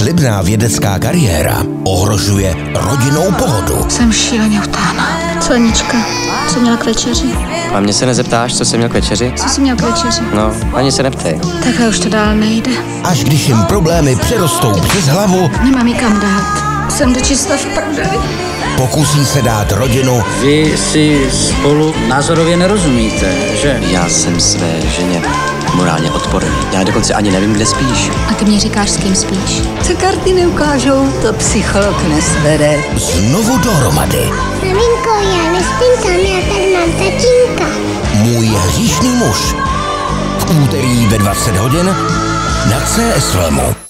slibná vědecká kariéra ohrožuje rodinnou pohodu. Jsem šíleně utána. Celnička, co měla k večeři? A mě se nezeptáš, co jsem měl k večeři? Co jsi měl k večeři? No, ani se neptej. Takhle už to dál nejde. Až když jim problémy přerostou přes hlavu, Nemám ji kam dát. Jsem dočista v prdeli. pokusí se dát rodinu Vy si spolu názorově nerozumíte, že? Já jsem své ženě odporný. Já dokonce ani nevím, kde spíš. A ty mě říkáš, s kým spíš? Co karty neukážou, to psycholog nesvede. znovu dohromady. Maminko, já nespím sám, já tady mám tatínka. Můj hříšný muž. V úterý ve 20 hodin na CS Filmu.